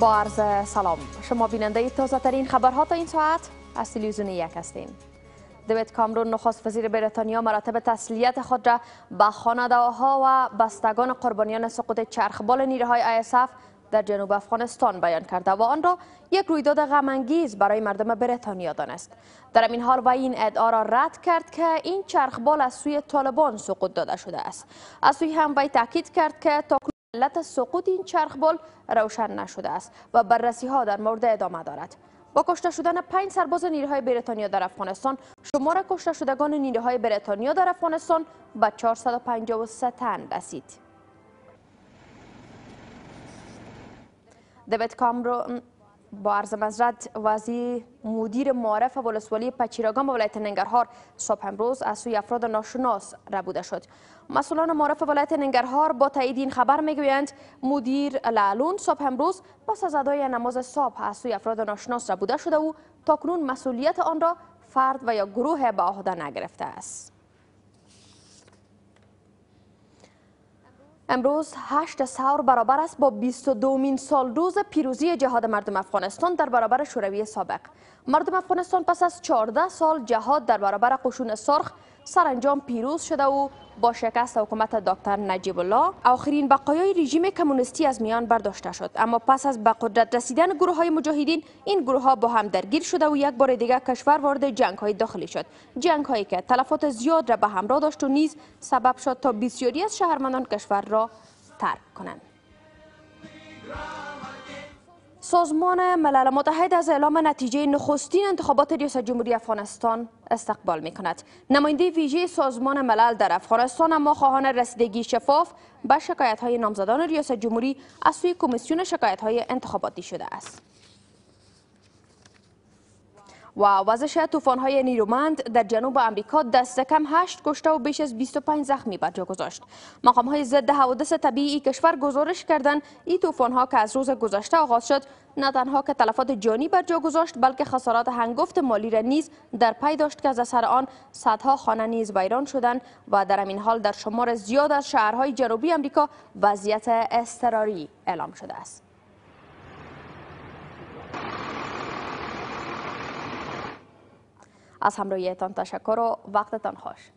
با عرض سلام. شما بیننده تازه ترین خبرها تا این ساعت از تلویزیون یک هستین دیوید کامرون نخست وزیر بریتانیا مراتب تسلیت خود را به خانواده و بستگان قربانیان سقوط چرخبال نیروهای ISF در جنوب افغانستان بیان کرده و آن را یک رویداد غمانگیز برای مردم بریتانیا دانست. در این حال و این ادعا را رد کرد که این چرخبال از سوی طالبان سقوط داده شده است. از سوی هم وی تاکید کرد که تا علت سقوط این چرخبال روشن نشده است و بررسی ها در مورد ادامه دارد. با کشته شدن پنج سرباز نیروهای بریتانیا در افغانستان شمار کشته شدگان نیروهای بریتانیا در افغانستان به 453 تن رسید. دیوید کامرون با عرض مزرد وزیر مدیر معارف ولسوالی پچیراگان ولایت ننگرهار صبح امروز از سوی افراد ناشناس ربوده شد. مسئولان معارف ولایت ننگرهار با تایید این خبر می‌گویند مدیر لعلون صبح امروز پس از ادای نماز صبح از سوی افراد ناشناس ربوده شده و تاکنون مسئولیت آن را فرد و یا گروه به عهده نگرفته است. امروز هشت سور برابر است با 22 مین سال روز پیروزی جهاد مردم افغانستان در برابر شوروی سابق. مردم افغانستان پس از 14 سال جهاد در برابر قشون سرخ سرانجام پیروز شده و با شکست حکومت دکتر نجیب الله آخرین بقایای رژیم کمونیستی از میان برداشته شد. اما پس از به قدرت رسیدن گروه های مجاهدین این گروه ها با هم درگیر شده و یک بار دیگر کشور وارد جنگ های داخلی شد. جنگ هایی که تلفات زیاد را به همراه داشت و نیز سبب شد تا بسیاری از شهروندان کشور را ترک کنند. سازمان ملل متحد از اعلام نتیجه نخستین انتخابات ریاست جمهوری افغانستان استقبال می کند. نماینده ویژه سازمان ملل در افغانستان اما خواهان رسیدگی شفاف به شکایت های نامزدان ریاست جمهوری از سوی کمیسیون شکایت های انتخاباتی شده است. و وزش های نیرومند در جنوب امریکا دست کم 8 کشته و بیش از 25 زخمی بر جا گذاشت. مقام های ضد حوادث طبیعی کشور گزارش کردند این ها که از روز گذشته آغاز شد نه تنها که تلفات جانی بر جا گذاشت بلکه خسارات هنگفت مالی را نیز در پی داشت که از اثر آن صدها خانه نیز ویران شدند و در این حال در شمار زیاد از شهرهای جنوبی امریکا وضعیت اضطراری اعلام شده است. از همراهیتان تشکر و وقتتان خوش